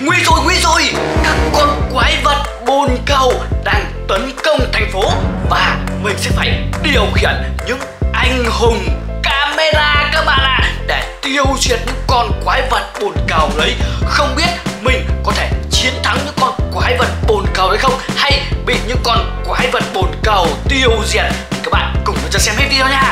nguy rồi nguy rồi. Các con quái vật bồn cầu đang tấn công thành phố và mình sẽ phải điều khiển những anh hùng camera các bạn ạ để tiêu diệt những con quái vật bồn cầu đấy. Không biết mình có thể chiến thắng những con quái vật bồn cầu đấy không? Hay bị những con quái vật bồn cầu tiêu diệt? Các bạn cùng cho xem hết video nha.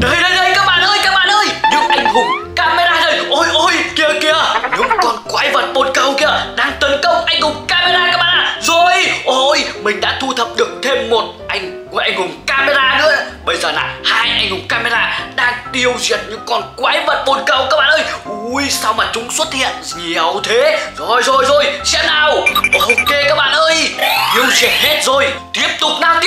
Đây đây đây, các bạn ơi, các bạn ơi. Những anh hùng camera đây. Ôi ôi, kìa kìa. Những con quái vật bồn cầu kia đang tấn công anh hùng camera, các bạn ạ. Rồi, ôi, mình đã thu thập được thêm một anh của anh hùng camera nữa. Bây giờ là hai anh hùng camera đang tiêu diệt những con quái vật bồn cầu, các bạn ơi. Ui, sao mà chúng xuất hiện nhiều thế? Rồi rồi rồi, xem nào. Ok, các bạn ơi. Tiêu diệt hết rồi. Tiếp tục tiếp tục nào.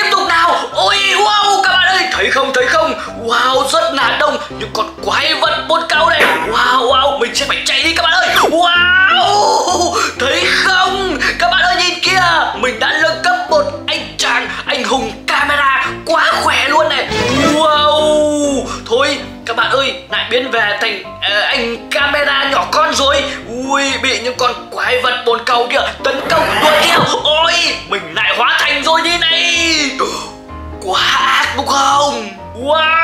Con quái vật bồn cầu này. Wow wow mình sẽ phải chạy đi các bạn ơi. Wow thấy không? Các bạn ơi nhìn kia mình đã nâng cấp một anh chàng anh hùng camera quá khỏe luôn này. Wow thôi các bạn ơi lại biến về thành uh, anh camera nhỏ con rồi. Ui bị những con quái vật bồn cầu kia tấn công đuổi theo ôi mình lại hóa thành rồi như này. Quá ác đúng không? Wow.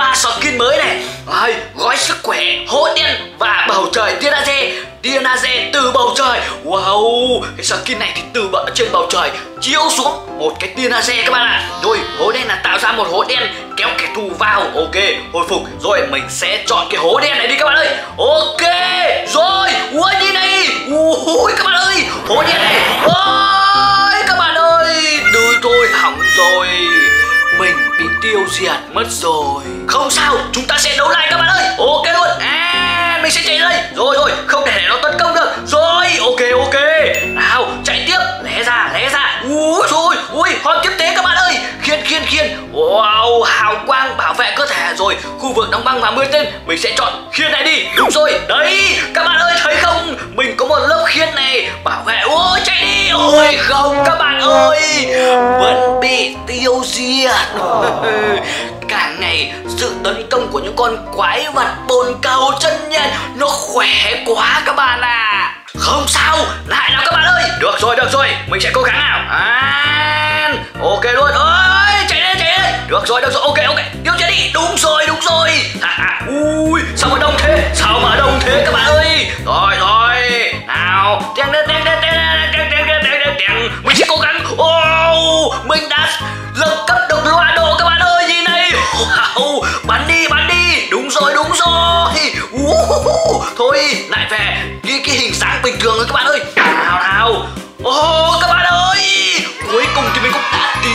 Ba skin mới này. Ai, gói sức khỏe hố đen và bầu trời tia laser từ bầu trời. Wow cái skin này thì từ bờ trên bầu trời chiếu xuống một cái tia các bạn ạ. Rồi hố đen là tạo ra một hố đen kéo kẻ thù vào. Ok hồi phục. Rồi mình sẽ chọn cái hố đen này đi các bạn ơi. Ok rồi ui đi này ui các bạn ơi hố đen tiêu diệt mất rồi. Không sao, chúng ta sẽ đấu lại các bạn ơi. Ok luôn. À mình sẽ chạy đây. Rồi rồi, không để nó tấn công được. Rồi, ok ok. Nào, chạy tiếp. Lé ra lé ra. Ui, rồi, ui hòn tiếp tế các bạn ơi. Khiên khiên khiên. Wow, hào quang bảo vệ cơ thể rồi. Khu vực đóng băng và mưa tên, mình sẽ chọn khiên này đi. Đúng rồi. Đấy, các bạn ơi, thấy không? Mình có một lớp khiên này bảo vệ. Ôi chạy đi. Ôi không các bạn ơi. Vẫn bị tiêu diệt. Càng ngày sự tấn công của những con quái vật bồn cầu chân nhân nó khỏe quá các bạn à không sao. Lại nào các bạn ơi. Được rồi được rồi. Mình sẽ cố gắng nào. À, ok luôn. Ơi chạy lên chạy lên. Được rồi được rồi. Ok ok. Tiêu chạy đi. Đúng rồi đúng rồi. À, à, ui sao mà đông thế? Sao mà đông thế các bạn ơi? Rồi rồi now.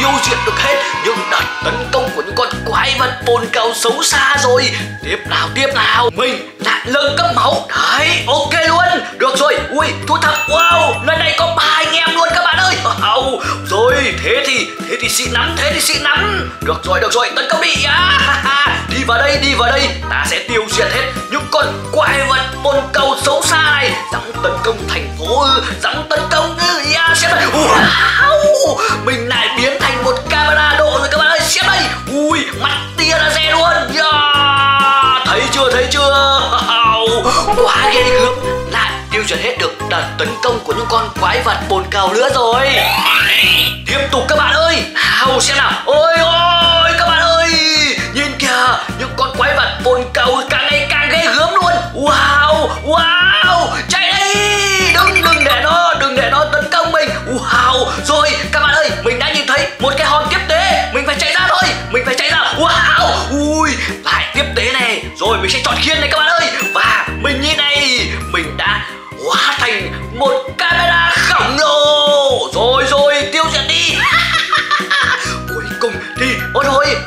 Tiêu diệt được hết những đợt tấn công của những con quái vật bồn cầu xấu xa rồi. Tiếp nào tiếp nào mình lại nâng cấp máu. Đấy ok luôn. Được rồi ui thu thập wow lần này có ba anh em luôn các bạn ơi. Wow. rồi thế thì thế thì xịn lắm thế thì xịn lắm được rồi được rồi tấn công đi. À, đi vào đây đi vào đây. Ta sẽ tiêu diệt hết những con quái vật bồn cầu xấu xa này. Dám tấn công thành phố ư dám tấn công ư yeah, xem này wow. Tấn công của những con quái vật bồn cầu nữa rồi.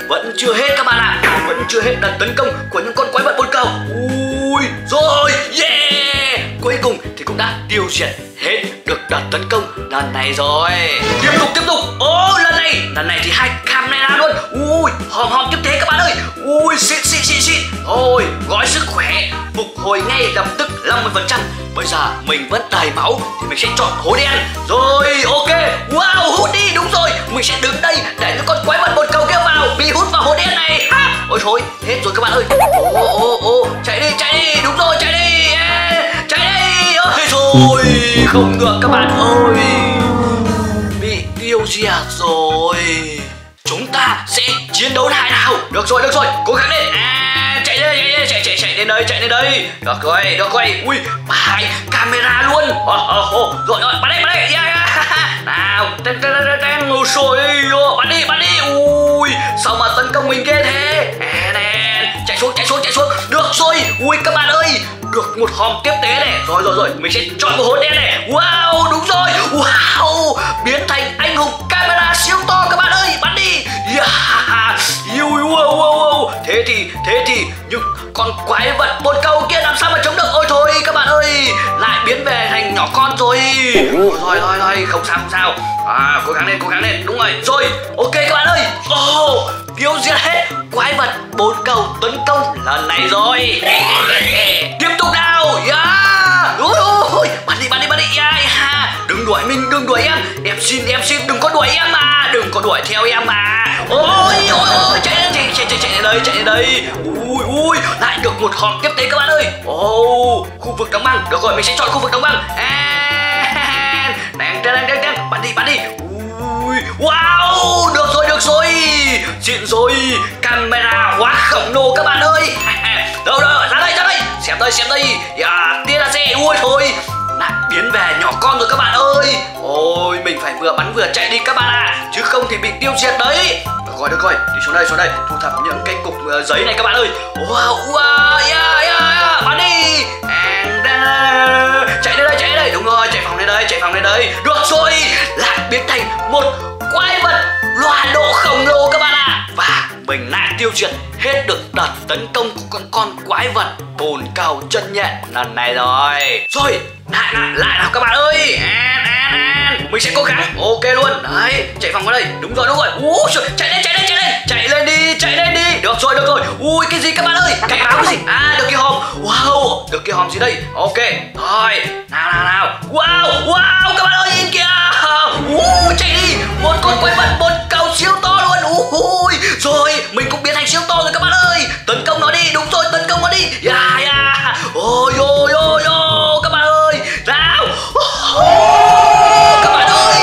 Vẫn chưa hết các bạn ạ. À. vẫn chưa hết đợt tấn công của những con quái vật bốn cầu. Ui rồi, yeah! Cuối cùng thì cũng đã tiêu diệt hết được đợt tấn công lần này rồi. Tiếp tục tiếp tục. Ô, lần này lần này thì hai camera luôn. Ui, hòm hòm tiếp tế các bạn ơi. Ui, xịn xịn xịn xịn. Thôi, gói sức khỏe, Phục hồi ngay lập tức 50% Bây giờ mình vẫn đầy máu Thì mình sẽ chọn hố đen. Rồi, ok. Wow, hút đi, đúng rồi. Mình sẽ đứng đây để thôi. Hết rồi các bạn ơi. Ô ô ô chạy đi chạy đi. Đúng rồi chạy đi. Yeah. Chạy đi. Ôi rồi. Không được các bạn ơi. Bị tiêu diệt rồi. Chúng ta sẽ chiến đấu lại nào. Được rồi được rồi. Cố gắng lên. À, chạy lên chạy lên chạy chạy chạy đến đây chạy đến đây. Được rồi được rồi. Ui bài camera luôn. Oh, oh, oh. rồi rồi bắn đây bắn đây. Yeah, dạ, dạ. yeah. nào tên tên tên tên ôi trời bắn đi bắn đi. Ui sao mà tấn công mình ghê thế? Ui các bạn ơi. Được một hòm tiếp tế này. Rồi rồi rồi mình sẽ chọn một hố đen này. Wow đúng rồi. Wow biến thành anh hùng camera siêu to các bạn ơi. Bắn đi. Yeah. wow, wow, wow. thế thì thế thì Nhưng con quái vật bồn cầu kia làm sao mà chống được? Ôi thôi các bạn ơi lại biến về thành nhỏ con rồi. Rồi rồi rồi không sao không sao. À cố gắng lên cố gắng lên. Đúng rồi. Rồi ok các bạn ơi. Oh, tiêu diệt hết. Quái vật bốn cầu tấn công lần này rồi. Tiếp tục nào. Dạ. Yeah ui ui bắn đi bắn đi bắn đi. Yeah, đừng đuổi mình đừng đuổi em. Em xin em xin đừng có đuổi em mà. Đừng có đuổi theo em mà. Ôi ôi ôi. Chạy chạy chạy chạy chạy đây chạy đây. Ui ui. Lại được một hòn tiếp tế các bạn ơi. Ô oh, khu vực đóng băng. Được rồi mình sẽ chọn khu vực đóng băng. À, xịn rồi. Camera quá khổng lồ các bạn ơi. Đâu đâu ra đây ra đây. Xem đây xem đây. À, tia là xe ui thôi. Lại biến về nhỏ con rồi các bạn ơi. Ôi mình phải vừa bắn vừa chạy đi các bạn ạ. À. chứ không thì bị tiêu diệt đấy. Được rồi được rồi. Đi xuống đây xuống đây. Thu thập những cái cục uh, giấy này các bạn ơi. Wow wow yeah yeah yeah bắn đi. Chạy đến đây chạy đến đây. Đúng rồi chạy phòng lên đây chạy phòng lên đây. Được rồi. Lại biến thành một quái vật loa độ khổng lồ các mình lại tiêu diệt hết được đợt tấn công của con con quái vật. Bồn cầu chân nhện lần này rồi. Rồi, lại lại lại nào các bạn ơi. An an an. Mình sẽ cố gắng. Ok luôn. Đấy, chạy vòng qua đây. Đúng rồi đúng rồi. Ui chạy lên chạy lên chạy lên. Chạy lên đi, chạy lên đi. Được rồi được rồi. Ui, cái gì các bạn ơi? Cảnh báo cái gì? À được cái hòm. Wow, được cái hòm gì đây? Ok. Rồi, nào nào nào. Wow wow, các bạn ơi, nhìn kìa. Ui chạy đi. Một con quái vật bồn cầu siêu to ui rồi, mình cũng biến thành siêu to rồi các bạn ơi. Tấn công nó đi, đúng rồi, tấn công nó đi. Yeah yeah ôi ôi ôi ôi, các bạn ơi. Nào. Các bạn ơi,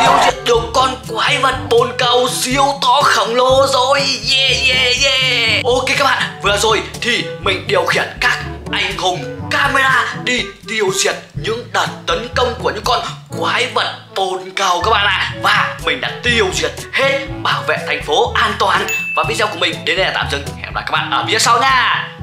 tiêu diệt được con quái vật bồn cầu siêu to khổng lồ rồi. Yeah yeah yeah. Ok các bạn, vừa rồi thì mình điều khiển các anh hùng camera đi tiêu diệt những đợt tấn công của những con quái vật bồn cầu các bạn ạ. Và mình đã tiêu diệt hết bảo vệ thành phố an toàn. Và video của mình đến đây là tạm dừng. Hẹn gặp lại các bạn ở video sau nha.